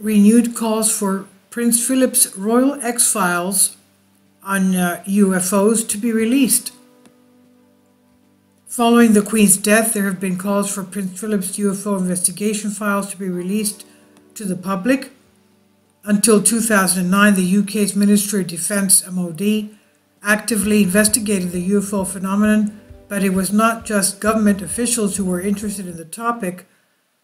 renewed calls for Prince Philip's Royal X Files on uh, UFOs to be released. Following the Queen's death, there have been calls for Prince Philip's UFO investigation files to be released to the public. Until 2009, the UK's Ministry of Defence, MOD, actively investigated the UFO phenomenon, but it was not just government officials who were interested in the topic.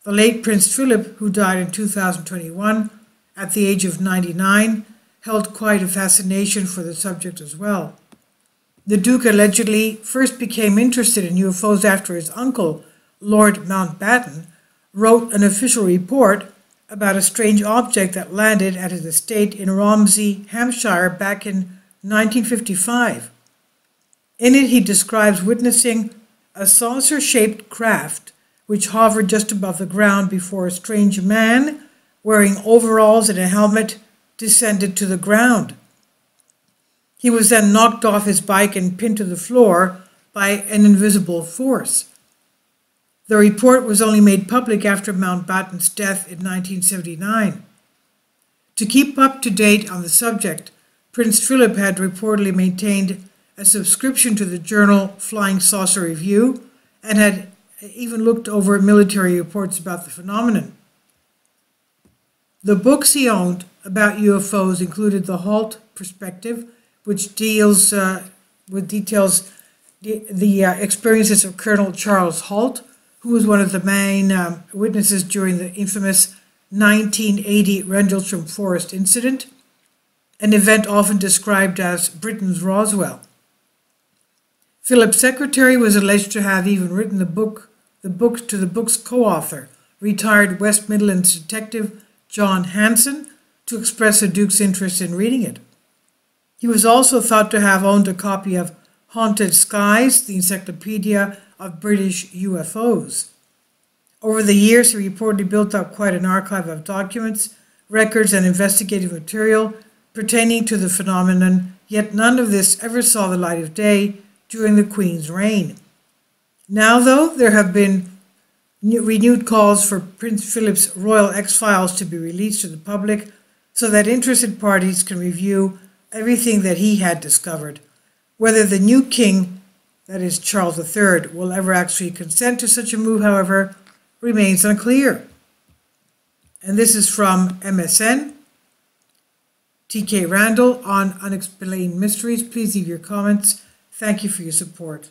The late Prince Philip, who died in 2021 at the age of 99, held quite a fascination for the subject as well. The Duke allegedly first became interested in UFOs after his uncle, Lord Mountbatten, wrote an official report about a strange object that landed at his estate in Romsey, Hampshire back in 1955. In it, he describes witnessing a saucer shaped craft which hovered just above the ground before a strange man wearing overalls and a helmet descended to the ground. He was then knocked off his bike and pinned to the floor by an invisible force. The report was only made public after Mountbatten's death in 1979. To keep up to date on the subject, Prince Philip had reportedly maintained a subscription to the journal Flying Saucer Review and had even looked over military reports about the phenomenon. The books he owned about UFOs included The Halt Perspective, which deals uh, with details the, the uh, experiences of Colonel Charles Halt, who was one of the main um, witnesses during the infamous 1980 Rendlesham Forest incident, an event often described as Britain's Roswell. Philip's secretary was alleged to have even written the book, the book to the book's co-author, retired West Midlands detective John Hanson, to express the Duke's interest in reading it. He was also thought to have owned a copy of Haunted Skies, the Encyclopedia of British UFOs. Over the years, he reportedly built up quite an archive of documents, records, and investigative material pertaining to the phenomenon, yet none of this ever saw the light of day during the Queen's reign. Now, though, there have been renewed calls for Prince Philip's Royal X Files to be released to the public so that interested parties can review everything that he had discovered. Whether the new king, that is Charles III, will ever actually consent to such a move, however, remains unclear. And this is from MSN. TK Randall on Unexplained Mysteries. Please leave your comments. Thank you for your support.